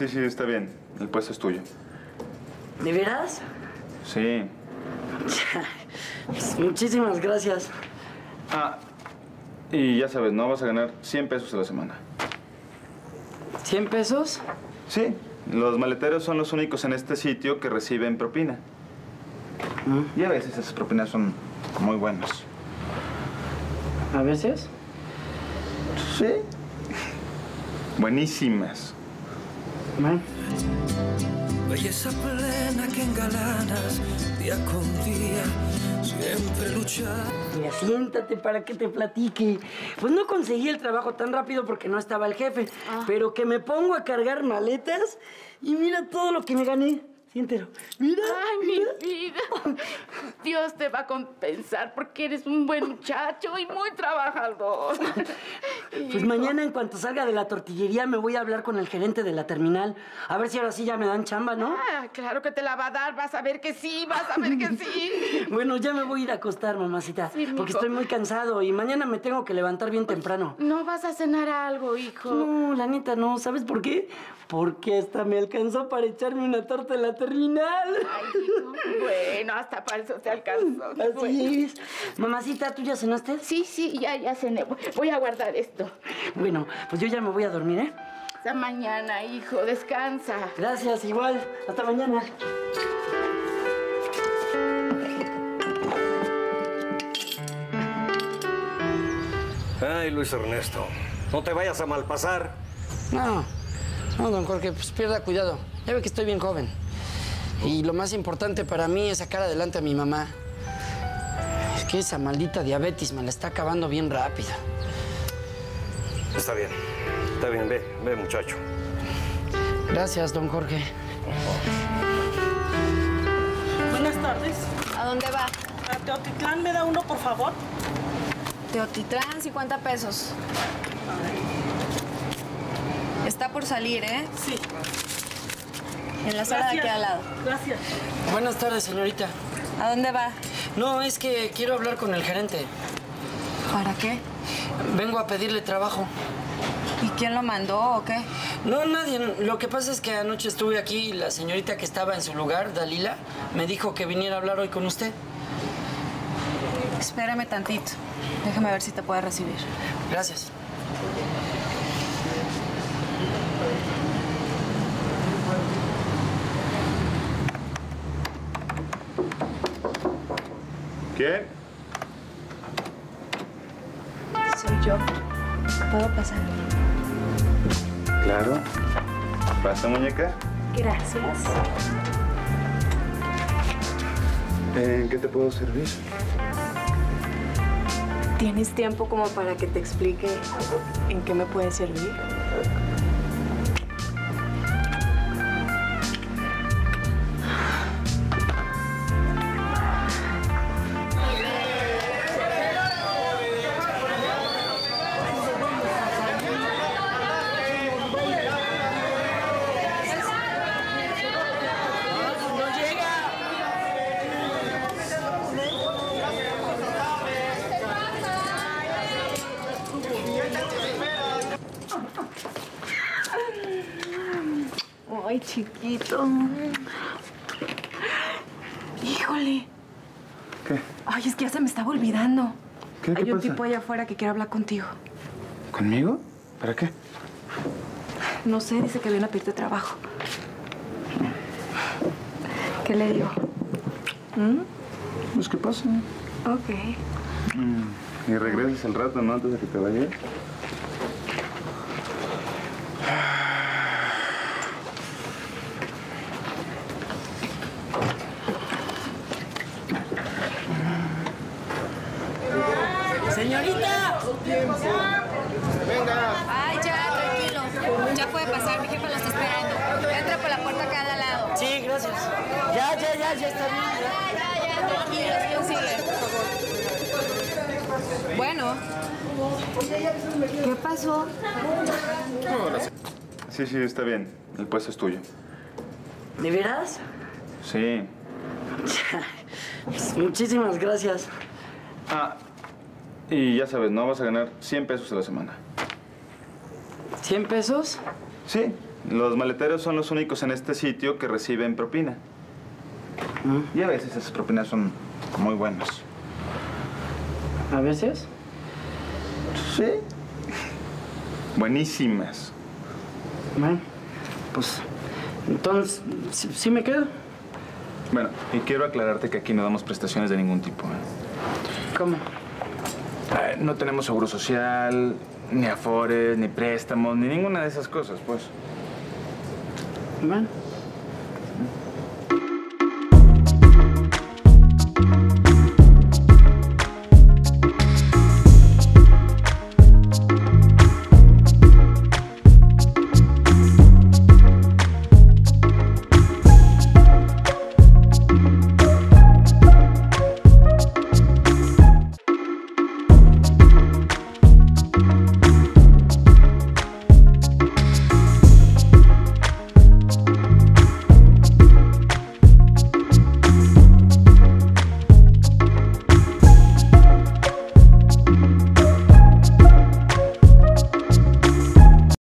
Sí, sí, está bien. El puesto es tuyo. ¿De veras? Sí. Pues, muchísimas gracias. Ah, y ya sabes, no vas a ganar 100 pesos a la semana. ¿100 pesos? Sí, los maleteros son los únicos en este sitio que reciben propina. Y a veces esas propinas son muy buenas. ¿A veces? Sí. Buenísimas. Belleza plena que engalanas día con día, siempre luchar. Mira, siéntate para que te platique. Pues no conseguí el trabajo tan rápido porque no estaba el jefe, pero que me pongo a cargar maletas y mira todo lo que me gané. Siéntelo. Mira. Ay, mira. mi vida. Dios te va a compensar porque eres un buen muchacho y muy trabajador. Pues mañana en cuanto salga de la tortillería me voy a hablar con el gerente de la terminal. A ver si ahora sí ya me dan chamba, ¿no? Ah, claro que te la va a dar. Vas a ver que sí, vas a ver que sí. Bueno, ya me voy a ir a acostar, mamacita. Sí, porque estoy muy cansado y mañana me tengo que levantar bien temprano. ¿No vas a cenar algo, hijo? No, la neta no. ¿Sabes por qué? Porque hasta me alcanzó para echarme una torta en la terminal. Ay, hijo. Bueno, hasta para eso te alcanzó. Bueno. Así es. Mamacita, ¿tú ya cenaste? Sí, sí, ya, ya cené. Voy a guardar esto. Bueno, pues yo ya me voy a dormir, ¿eh? Hasta mañana, hijo. Descansa. Gracias, igual. Hasta mañana. Ay, Luis Ernesto, no te vayas a malpasar. No, no, don Jorge, pues pierda cuidado. Ya ve que estoy bien joven. Y lo más importante para mí es sacar adelante a mi mamá. Es que esa maldita diabetes me la está acabando bien rápido. Está bien, está bien, ve, ve, muchacho. Gracias, don Jorge. Buenas tardes. ¿A dónde va? A Teotitlán, ¿me da uno, por favor? Teotitlán, 50 pesos. Está por salir, ¿eh? Sí. En la sala de aquí al lado. Gracias. Buenas tardes, señorita. ¿A dónde va? No, es que quiero hablar con el gerente. ¿Para qué? Vengo a pedirle trabajo. ¿Y quién lo mandó o qué? No, nadie. Lo que pasa es que anoche estuve aquí y la señorita que estaba en su lugar, Dalila, me dijo que viniera a hablar hoy con usted. Espérame tantito. Déjame ver si te puede recibir. Gracias. ¿Quién? Soy yo. ¿Puedo pasar? Claro. ¿Pasa, muñeca? Gracias. ¿En qué te puedo servir? ¿Tienes tiempo como para que te explique en qué me puede servir? Ay, chiquito. Híjole. ¿Qué? Ay, es que ya se me estaba olvidando. ¿Qué? ¿Qué Hay un pasa? tipo allá afuera que quiere hablar contigo. ¿Conmigo? ¿Para qué? No sé, dice que viene a pedirte trabajo. ¿Qué le digo? Pues, ¿qué pasa? Ok. Y regresas al rato, ¿no? Antes de que te vayas. ¡Señorita! Ay, ya, tranquilo. Ya puede pasar, mi jefa lo está esperando. Entra por la puerta acá de al lado. Sí, gracias. Ya, ya, ya, ya está bien. Ya, ya, ya, tranquilo, ¿quién sigue? Bueno. ¿Qué pasó? Sí, sí, está bien. El puesto es tuyo. ¿De veras? Sí. Pues, muchísimas gracias. Ah, y ya sabes, no vas a ganar 100 pesos a la semana. ¿100 pesos? Sí, Los maleteros son los únicos en este sitio que reciben propina. Y a veces esas propinas son muy buenas. ¿A veces? Sí. Buenísimas. Bueno, pues entonces, sí, sí me quedo. Bueno, y quiero aclararte que aquí no damos prestaciones de ningún tipo. ¿eh? ¿Cómo? No tenemos seguro social, ni afores, ni préstamos, ni ninguna de esas cosas, pues. Bueno.